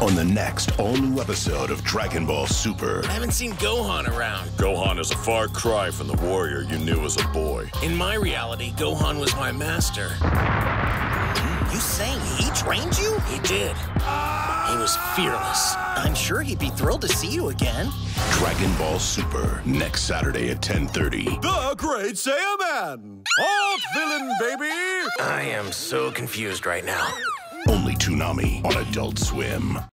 on the next all-new episode of Dragon Ball Super. I haven't seen Gohan around. Gohan is a far cry from the warrior you knew as a boy. In my reality, Gohan was my master. You saying he trained you? He did. He was fearless. I'm sure he'd be thrilled to see you again. Dragon Ball Super, next Saturday at 10.30. The Great Saiyaman! Off villain, baby! I am so confused right now. Only Toonami on Adult Swim.